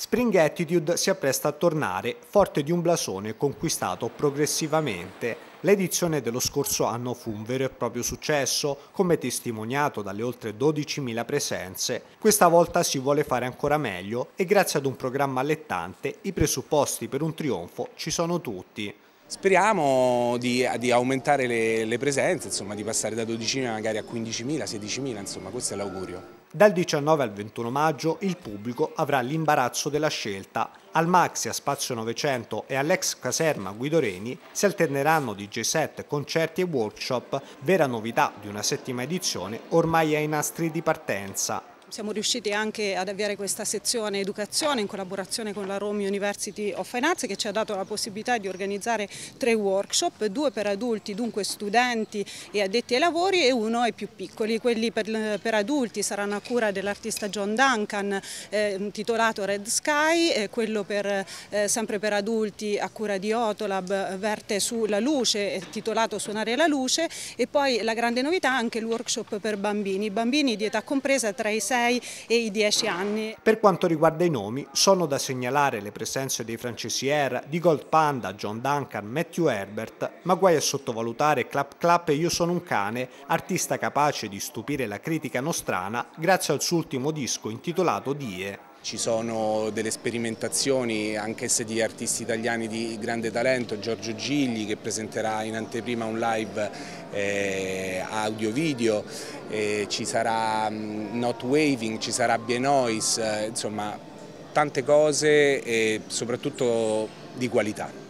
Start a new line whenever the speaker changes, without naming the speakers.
Spring Attitude si appresta a tornare forte di un blasone conquistato progressivamente. L'edizione dello scorso anno fu un vero e proprio successo, come testimoniato dalle oltre 12.000 presenze. Questa volta si vuole fare ancora meglio e grazie ad un programma allettante i presupposti per un trionfo ci sono tutti.
Speriamo di, di aumentare le, le, presenze, insomma, di passare da 12.000 magari a 15.000, 16.000, insomma questo è l'augurio.
Dal 19 al 21 maggio il pubblico avrà l'imbarazzo della scelta. Al Maxi a Spazio 900 e all'ex caserma Guido Reni si alterneranno DJ set, concerti e workshop, vera novità di una settima edizione ormai ai nastri di partenza.
Siamo riusciti anche ad avviare questa sezione educazione in collaborazione con la Rome University of Fine Arts che ci ha dato la possibilità di organizzare tre workshop, due per adulti, dunque studenti e addetti ai lavori e uno ai più piccoli. Quelli per, per adulti saranno a cura dell'artista John Duncan eh, intitolato Red Sky, e quello per, eh, sempre per adulti a cura di Otolab verte sulla luce, titolato Suonare la luce e poi la grande novità anche il workshop per bambini, bambini di età compresa tra i 6 6 e i 10 anni.
Per quanto riguarda i nomi, sono da segnalare le presenze dei francesi Air, di Gold Panda, John Duncan, Matthew Herbert, ma guai a sottovalutare Clap Clap e Io sono un cane, artista capace di stupire la critica nostrana grazie al suo ultimo disco intitolato Die.
Ci sono delle sperimentazioni anche se di artisti italiani di grande talento, Giorgio Gigli che presenterà in anteprima un live eh, audio-video, eh, ci sarà um, Not Waving, ci sarà Bienois, eh, insomma tante cose e soprattutto di qualità.